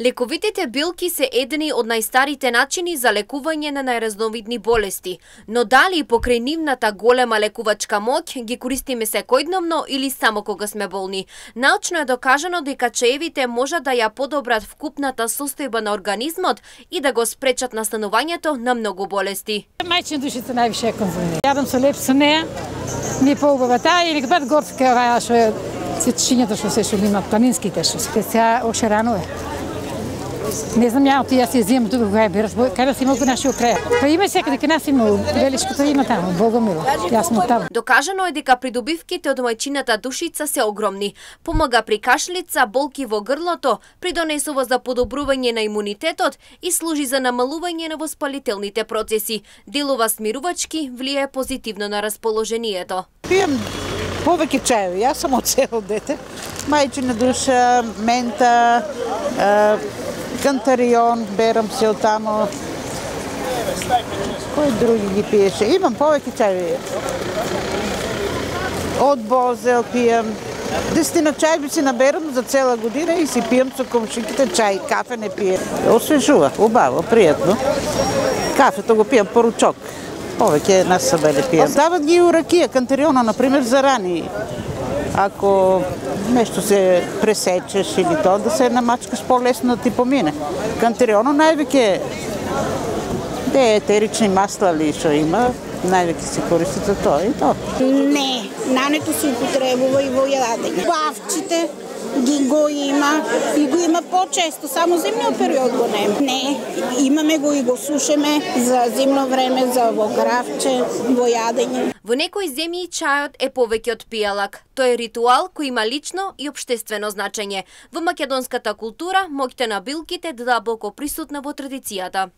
Лековитите билки се едни од најстарите начини за лекување на најразновидни болести, но дали покрај нивната голема лекувачка моќ ги користиме секојдневно или само кога сме болни? Научно е докажано дека чаевите можат да ја подобрат вкупната состојба на организмот и да го спречат настанувањето на многу болести. Мајчин душица највише е конзумира. Јадам со леп со неа, ми е поубава таа или бат горска оваа што е сечињата што се што има планинските што се сега ошерано е. Не знам ја, ти ја се земам тука кога ја бераш, каде си има нашиот крај. Па има секаде кај нас има, велишкото има таму, Богомило. Јас сум таму. Докажано е дека придобивките од мајчината душица се огромни. Помага при кашлица, болки во грлото, придонесува за подобрување на имунитетот и служи за намалување на воспалителните процеси. Делува смирувачки, влијае позитивно на расположението. Пием повеќе чаеви. Јас сум од село дете. Мајчина душа, мента, Кантарион, берам се од тамо. Кој други ги пиеше? Имам повеќе чајби. Од Бозел пием. Десетина чајби си наберам за цела година и си пием со комшиките чај. Кафе не пием. Освежува, убаво, пријатно. Кафето го пием поручок. Повеќе нас са не пием. Дават ги уракија, кантериона, например, за рани ако нешто се пресечеш или тоа, да се намачкаш по-лесно да ти помине. Кантерионо највеќе де етерични масла ли што има, највеќе се користи за тоа и тоа. Не, нането се употребува и во јадење. Бавчите, ги го има и го има почесто, само зимниот период го нема. Не, имаме го и го сушеме за зимно време, за во гравче, во јадење. Во некои земји чајот е повеќе од пијалак. Тој е ритуал кој има лично и обштествено значење. Во македонската култура, моќта на билките длабоко присутна во традицијата.